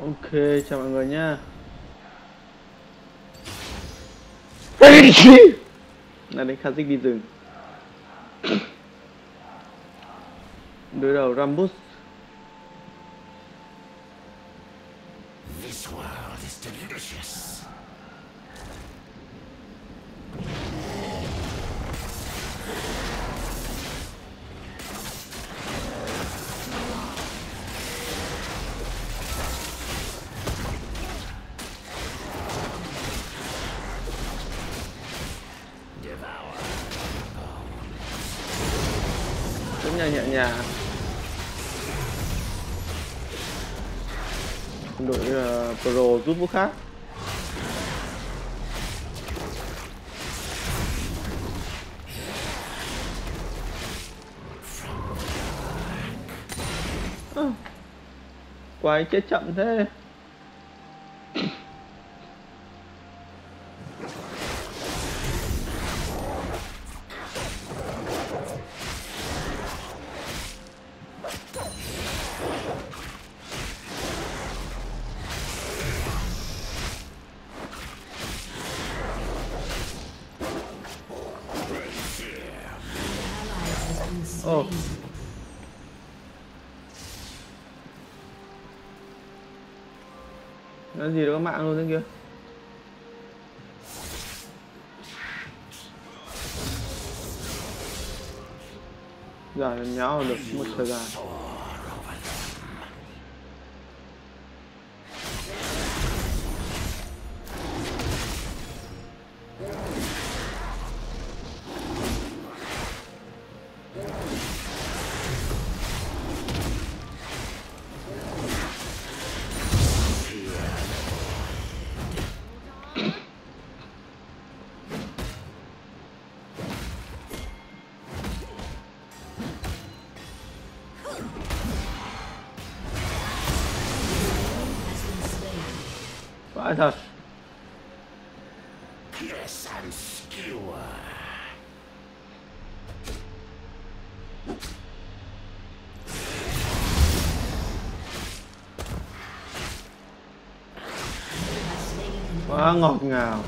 Ok, chào mọi người nha. Là đến Kazik đi rừng. Đối đầu Rambus. This world is delicious. Đội uh, Pro giúp vũ khác. Quái chết chậm thế. Nó gì đó có mạng luôn thế kia. Giờ nháo được một thời gian. Vãi thật. Quá ngọt ngào.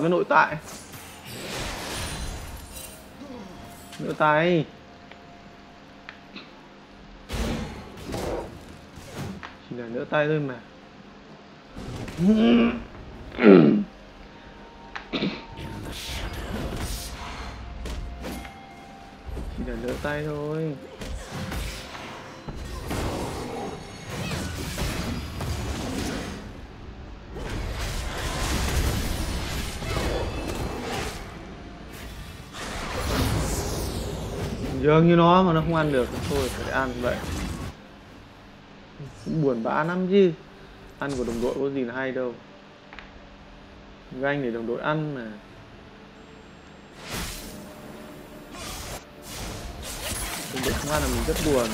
Với nội tại. Nội tại. Chỉ là nửa tay thôi mà. Chỉ là nửa tay thôi. Dường như nó mà nó không ăn được, thôi, phải ăn vậy. Cũng buồn bã lắm chứ. Ăn của đồng đội có gì là hay đâu. Ganh để đồng đội ăn mà. Đồng đội không ăn là mình rất buồn.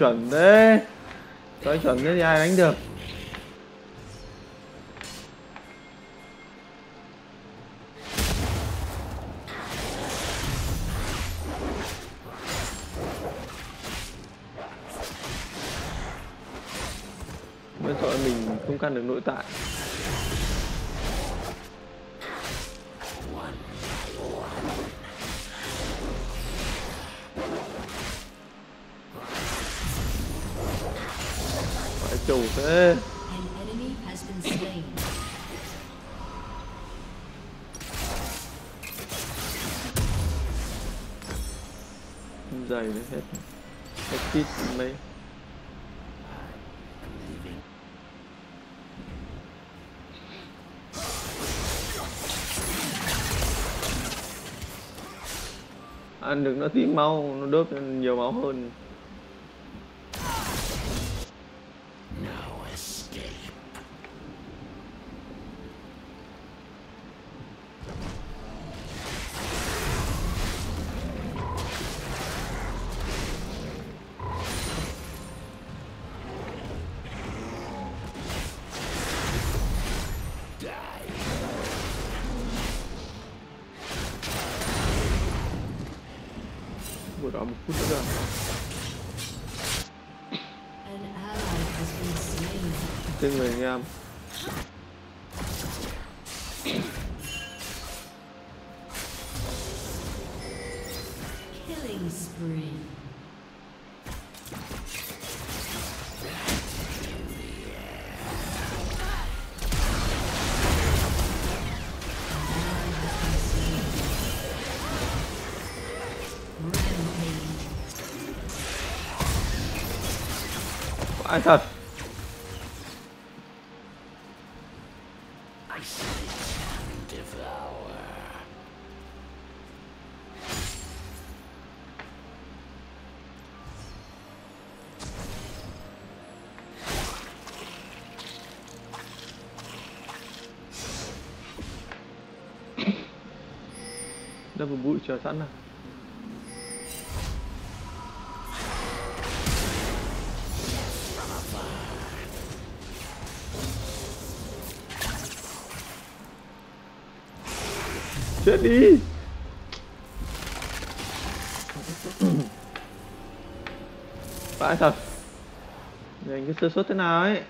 Chuẩn thế nói chuẩn thế thì ai đánh được? Mới sợ mình không căn được nội tại. Ăn được nó tím máu nó đớp nhiều máu hơn. Killing spree. I thought đâm vào bụi chờ sẵn nào. Chết đi. Vãi thật. Nhìn cái sơ suất thế nào ấy.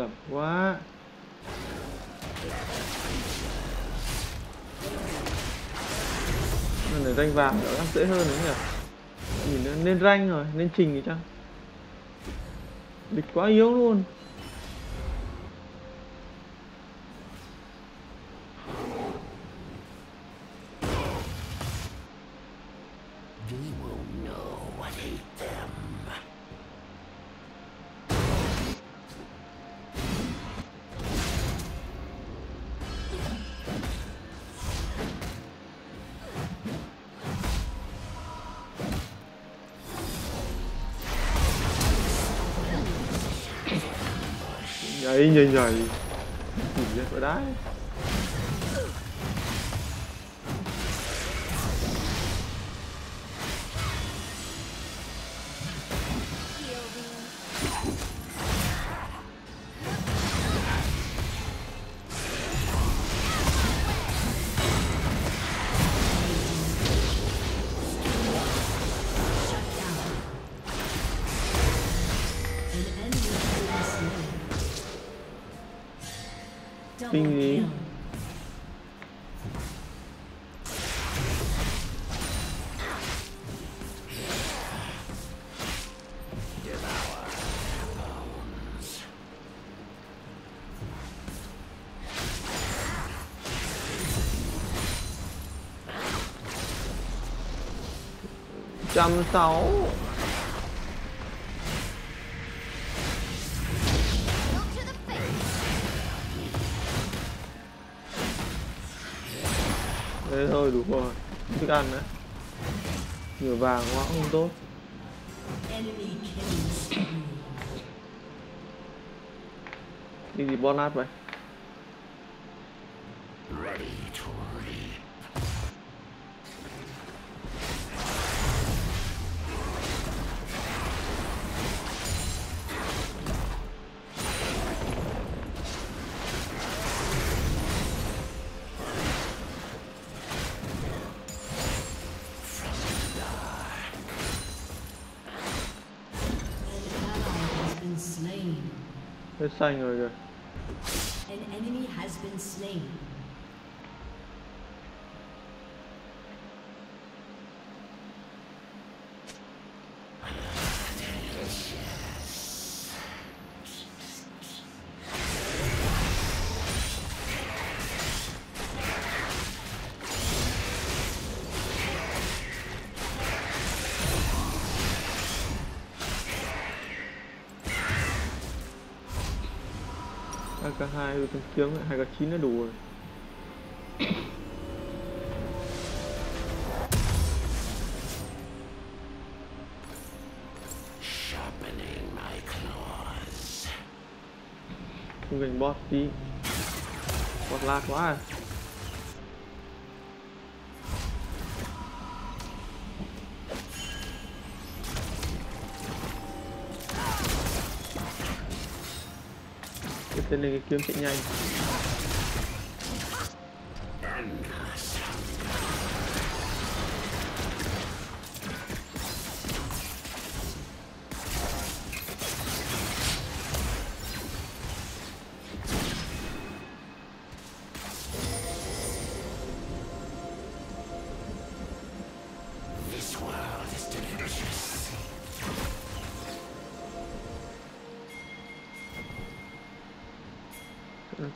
Lầm quá. Lần này ranh vàng nó dễ hơn đấy nhỉ? Nhìn nó nên ranh rồi, nên trình thì chăng? Địch quá yếu luôn. Nhảy nhảy Kinh gì? kill. trăm sáu Thế thôi đủ rồi. Không thích ăn đấy. Nhiều vàng quá, không tốt. Đi gì bonus vậy. Let's sign over. An enemy has been slain. AK2 rồi thằng kiếm 2K9 là đủ rồi. Sharpening my claws. Không gần bot tí. Bot lag quá à. Cái tên cái kiếm chạy nhanh.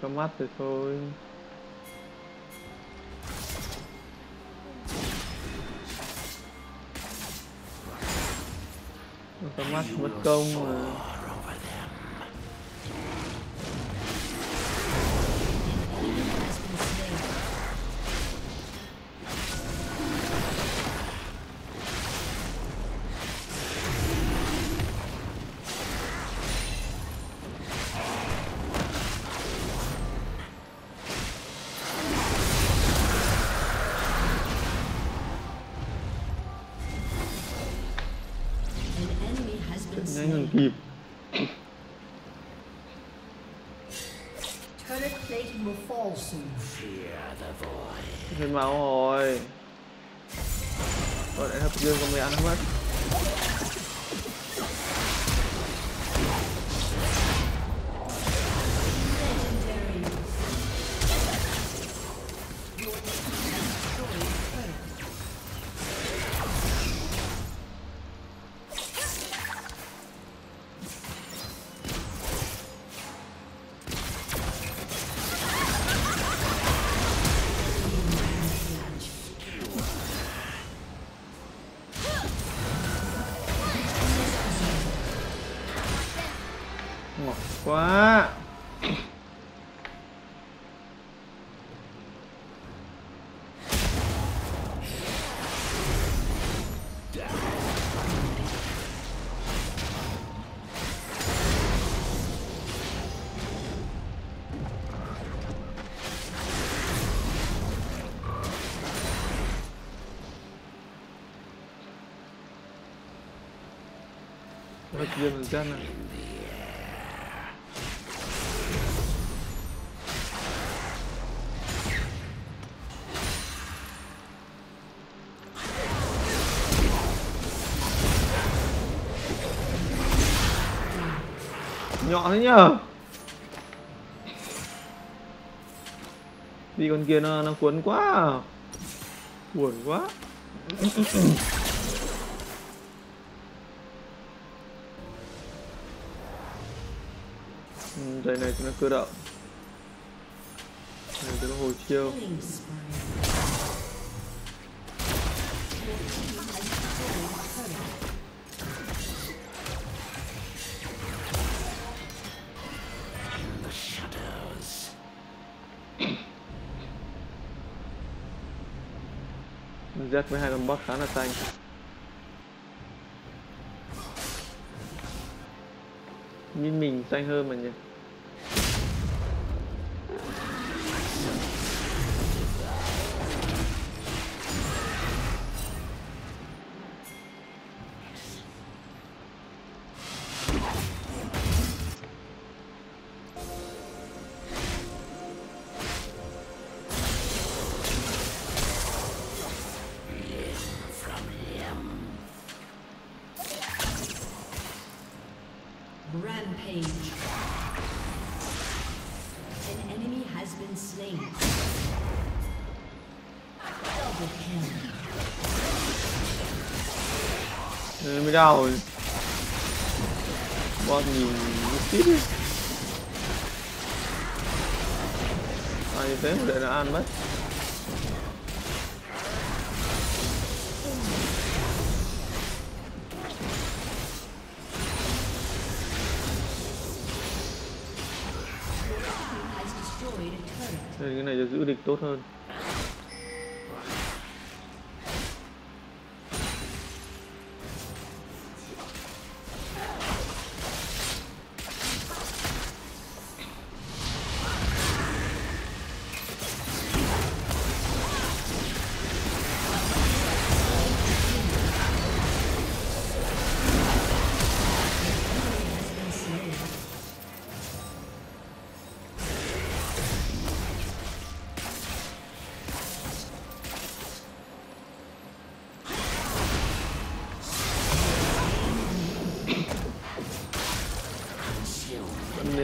Nó mắt rồi thôi. Nó mắt mất công mà. Enemy has been Nhanh hơn slain. kịp. Turret plating will fall soon. Fear the void. Hết máu rồi. Rồi lại hấp dương con mày ăn mất. Ngọt quá. Hấp dương là nhỏ thế nhờ. Đi con kia nó nó cuốn quá. Buồn quá. Ừ, đây này cho nó cơ động. Này cho nó hồi chiêu. Z với hai con boss khá là xanh. Nhìn mình xanh hơn mà nhỉ? Ra rồi bot nhìn như tít đi. À như thế mà để nó ăn mất. Nên cái này cho giữ địch tốt hơn.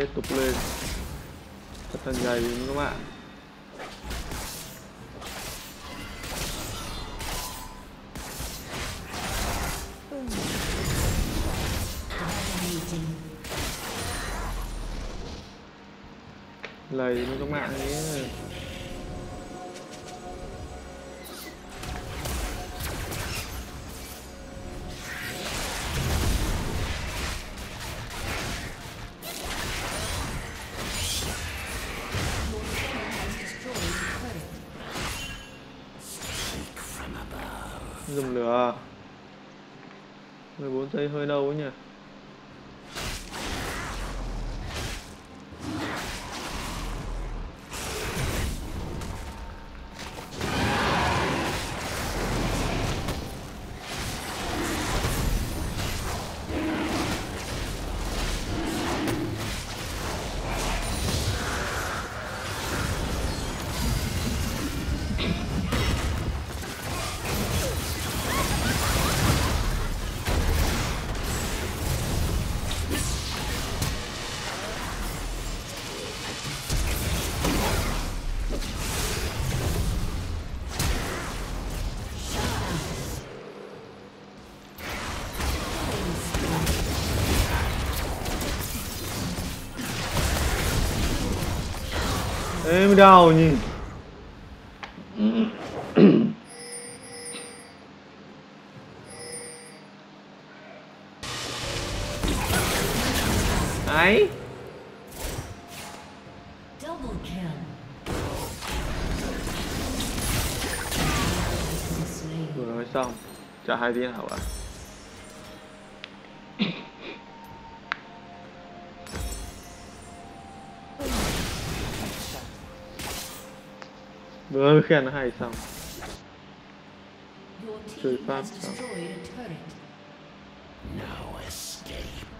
Vẫn tục lên. Thật là nhầy các bạn lầy luôn các bạn ấy dùng lửa. 14 giây hơi lâu ấy nhỉ? Mới nhỉ? Ấy. Vừa nói xong trả hai tiếng hả bạn vừa khen nó hay xong Your Chơi team pháp has destroyed a turret. No escape.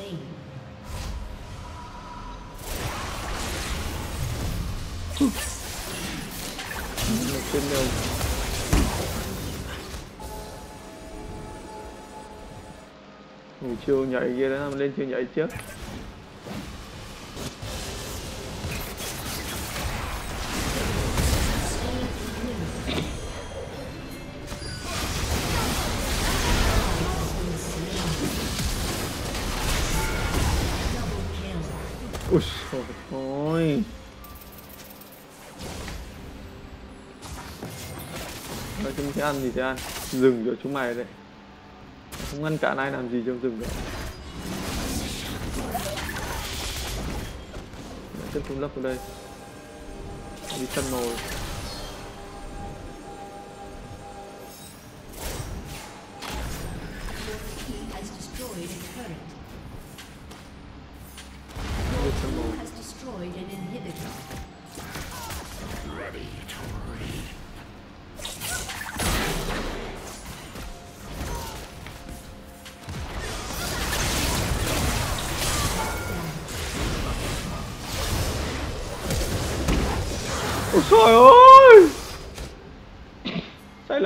slain. Oops. Chiêu nhảy kia đó lên chiêu nhảy trước ơi Nói chung sẽ ăn gì sẽ ăn. Dừng cho chúng mày đây. Không ngăn cản ai làm gì trong rừng được. Tiếp tục lấp vào đây. Đi chân nồi.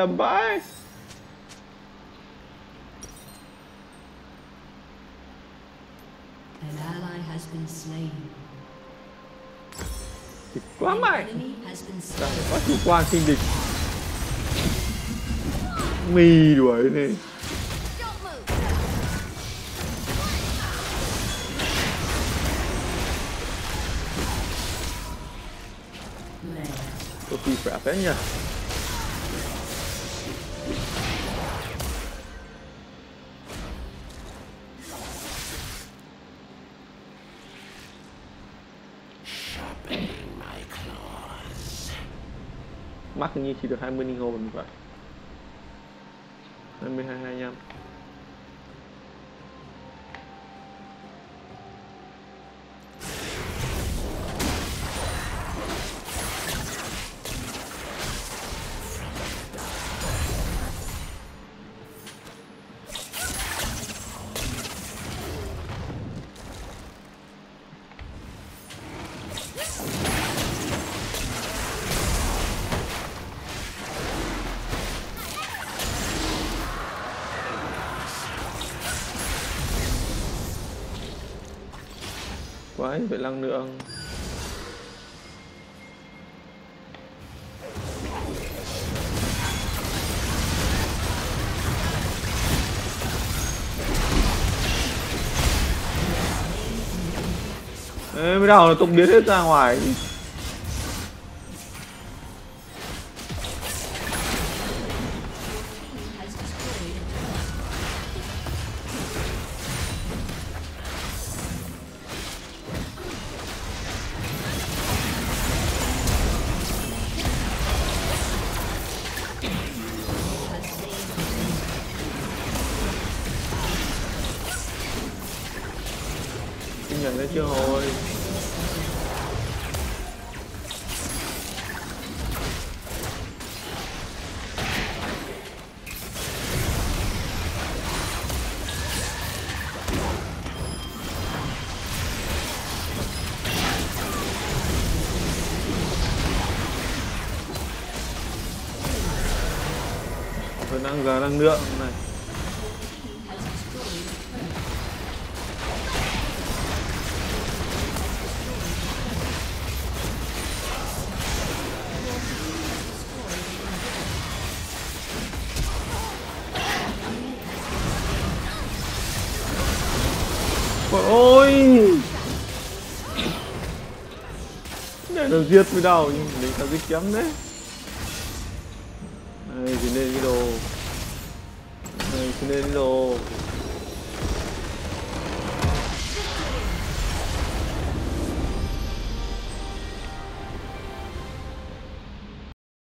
the bar. An ally has been slain. Quá mạnh. Trời, quá chủ quan khinh địch. Mì đuổi này. Tôi phi crap ấy nhỉ. Bắt như chỉ được 20 ninh hồn vậy 22 25 vãi vậy năng lượng Ê, mới đầu là tung biến hết ra ngoài. Chưa hồi? Vẫn đang năng lượng này. Để giết mới đâu nhưng mình sao giết kém đấy.